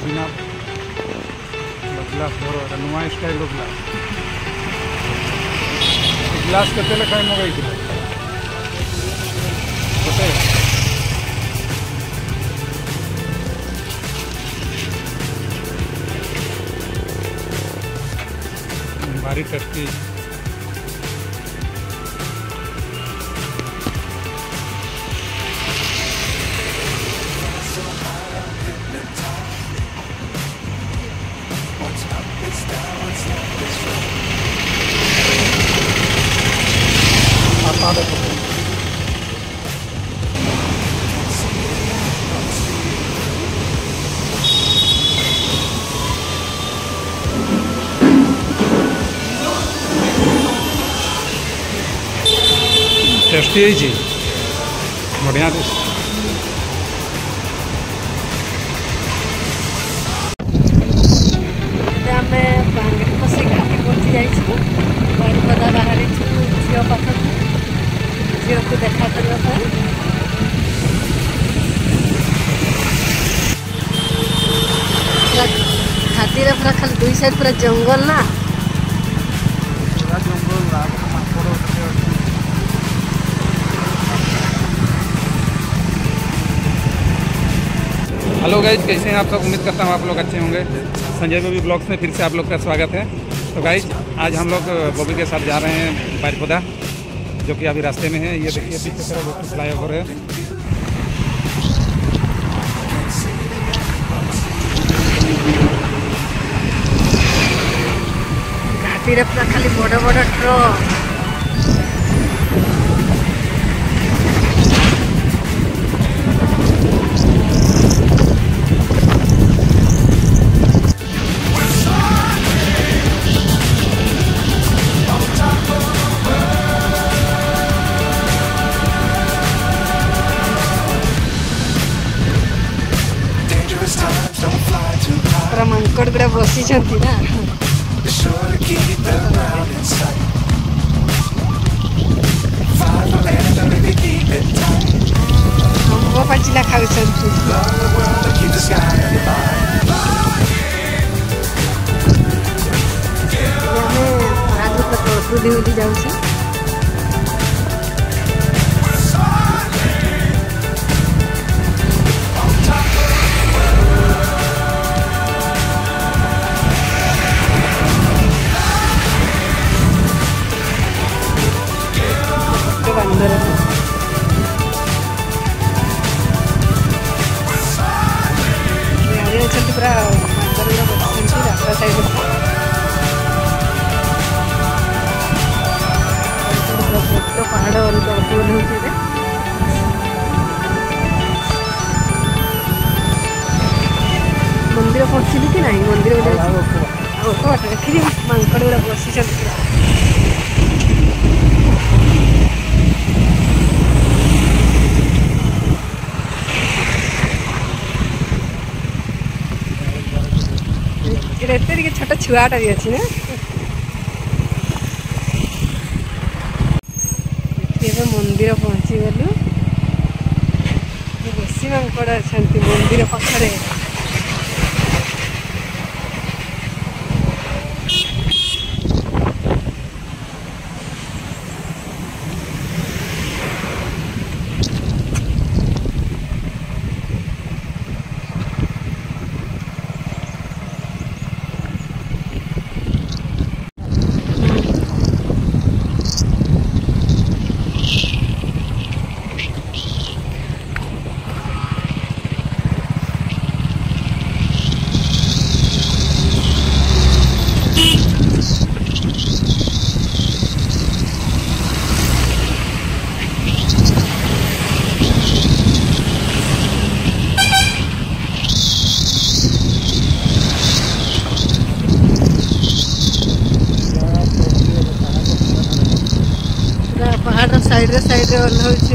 કહીના બગલાસ બરોબર નુઆ સ્ટાઇલ ગ્લાસ ગ્લાસ કેતે લખાઈ મગાઈ ગોટે ભારી ટેસ્ટી टेस्टी है जी बढ़िया ଝିଅକୁ ଦେଖା କରିବା ପାଇଁ ଖାଦ୍ୟରେ ପୁରା ଖାଲି ଦୁଇ ସାଇଡ୍ ପୁରା ଜଙ୍ଗଲ ନା हेलो गाइज कैसे हैं आप सब उम्मीद करता हूँ आप लोग अच्छे होंगे संजय बबी ब्लॉग्स में फिर से आप लोग का स्वागत है तो गाइज आज हम लोग बोबी के साथ जा रहे हैं पौधा जो कि अभी रास्ते में है ये देखिए पीछे तरफ फ्लाई ओवर है खाली बड़ा बड़ा ट्रक ବସିଛନ୍ତି ନା ଆମ୍ବ ପାଚିଲା ଖାଉଛନ୍ତି ଆମେ ପାରାଦ୍ୱୀପ ପ୍ରକୃତି ବୋଲି ଯାଉଛୁ ରଖିଛି ମାଙ୍କଡ଼ ଗୁଡ଼ା ବସିଛନ୍ତି ପୁରା ଏତେ ଟିକେ ଛୋଟ ଛୁଆଟା ବି ଅଛି ନା ଏବେ ମନ୍ଦିର ପହଞ୍ଚିଗଲୁ ବେଶୀ ମାଙ୍କଡ଼ ଅଛନ୍ତି ମନ୍ଦିର ପାଖରେ ସାଇଡ଼୍ରେ ସାଇଡ଼୍ରେ ଓହ୍ଲାଉଛି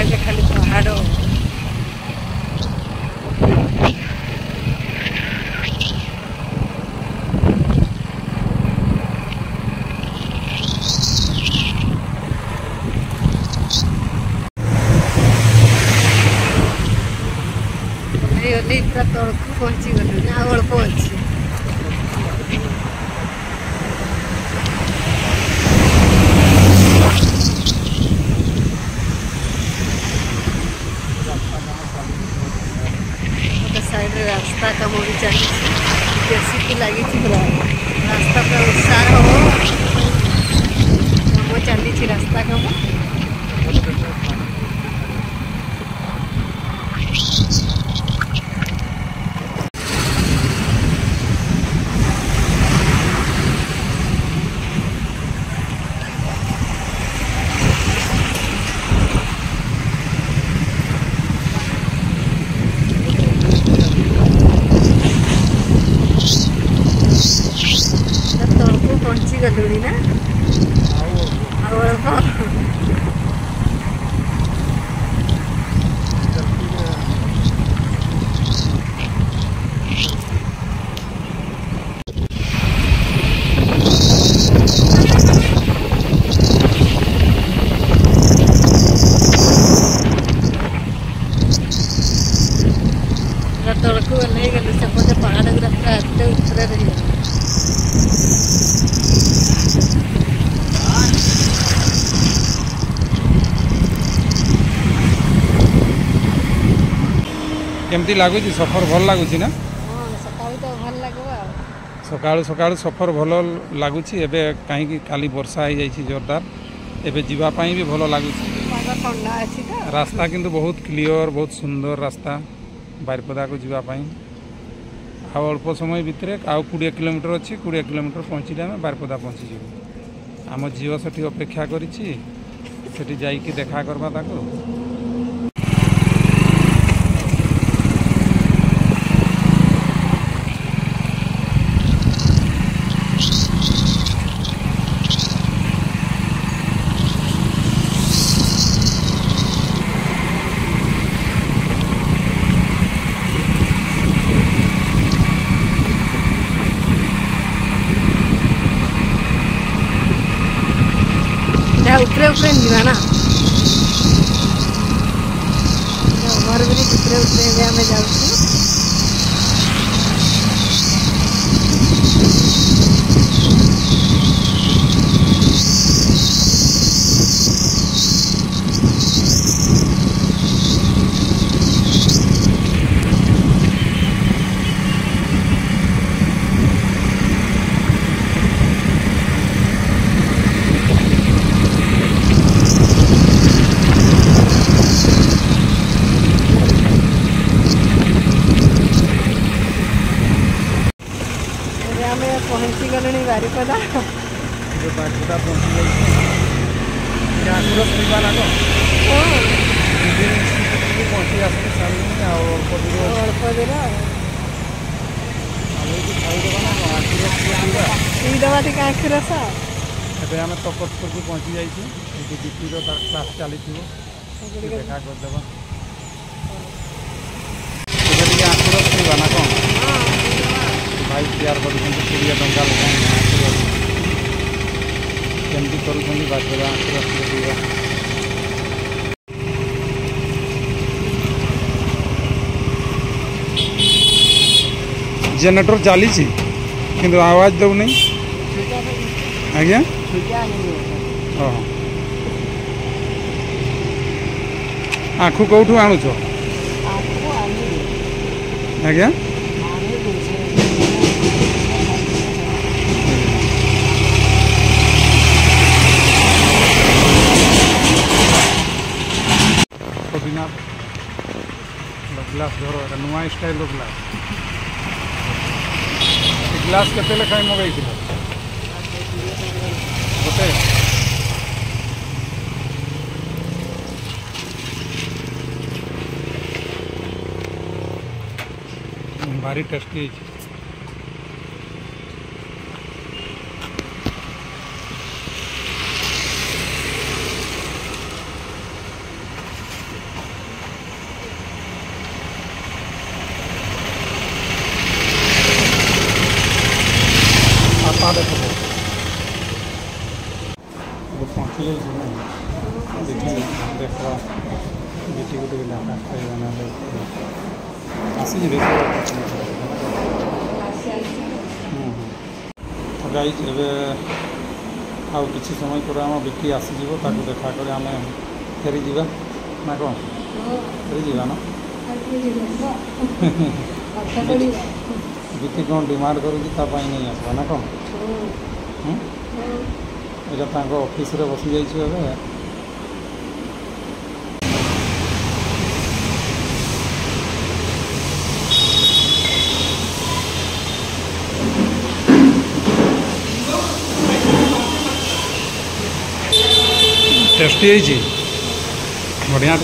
ଏବେ ଖାଲି ପାହାଡ଼ चाहिए जैसी कि लगी थी कौन सी कटोरी ना और କେମିତି ଲାଗୁଛି ସଫର ଭଲ ଲାଗୁଛି ନା ସକାଳୁ ସକାଳୁ ସଫର ଭଲ ଲାଗୁଛି ଏବେ କାହିଁକି କାଲି ବର୍ଷା ହେଇଯାଇଛି ଜୋରଦାର ଏବେ ଯିବା ପାଇଁ ବି ଭଲ ଲାଗୁଛି ରାସ୍ତା କିନ୍ତୁ ବହୁତ କ୍ଲିଅର ବହୁତ ସୁନ୍ଦର ରାସ୍ତା ବାରିପଦାକୁ ଯିବା ପାଇଁ ଆଉ ଅଳ୍ପ ସମୟ ଭିତରେ ଆଉ କୋଡ଼ିଏ କିଲୋମିଟର ଅଛି କୋଡ଼ିଏ କିଲୋମିଟର ପହଞ୍ଚିଲେ ଆମେ ବାରିପଦା ପହଞ୍ଚିଯିବୁ ଆମ ଝିଅ ସେଠି ଅପେକ୍ଷା କରିଛି ସେଠି ଯାଇକି ଦେଖା କରିବା ତାକୁ ट्रेन गिरा ना मरबरी दुसरे उतरे वेळा जाऊ coba kita mulai ya kurang riba lah kok jadi itu masih asli salinya orang kodiro orang kodiro আমি কি খাই দেব না আখি রস এই দেওয়া থেকে আখি রস এবার আমি তকটপুরকে পৌঁছি যাইছি এটি বিপির তার ক্লাস চালিয়েছিল দেখা করে দেব এটা টিকে আখি রস নিবা না কম হ্যাঁ, ভাই চেয়ার করছেন কোড়িয়ে টঙ্কা লোক আখি রস କେମିତି କରୁଛନ୍ତି ବାଧ୍ୟବା ଆନ୍ତର୍ଜାତିକ ଜେନେଟର ଚାଲିଛି କିନ୍ତୁ ଆୱାଜ ଦେଉନି ଆଜ୍ଞା ଓହୋ ଆଖୁ କେଉଁଠୁ ଆଣୁଛ ଆଜ୍ଞା ગ્લાસ ધોરો નુઆ સ્ટાઇલર ગ્લાસ ସେ ଗ୍ଲାସ୍ କେତେ ଲେଖାଏଁ ମଗାଇଥିଲ ଗୋଟେ ଭାରି ଟେଷ୍ଟି ହେଇଛି দিবেসে হুম गाइस এব আর কিছু সময় পরে আমি বিতি আসি দিব তারপর দেখা করে আমি ফেরি দিব না কম হুম ফেরি দিব না আর ফেরি দিব না বিতি কোন ডিমার করুজি তা পাই নাই না কম হুম হুম এটা পাঙ্গ অফিস রে বসি যাইছি আমি टेस्टी जी बढ़िया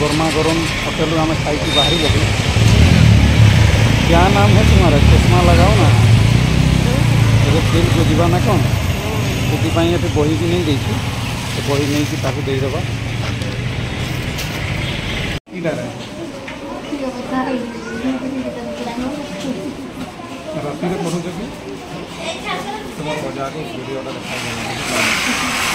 गर्मा गर्म होटल आम खाई बाहरी गलु क्या नाम है तुम्हारा चश्मा लगाओ ना ଏବେ ଫିଲ୍ କୁ ଯିବା ନା କ'ଣ ସେଥିପାଇଁ ଏବେ ବହିକି ନେଇ ଦେଇଛି ସେ ବହି ନେଇକି ତାକୁ ଦେଇଦେବା ରାତିରେ ପଢ଼ୁଛ କି ତୁମ ବଜାରକୁ ଭିଡ଼ିଓଟା ଦେଖାଯାଏ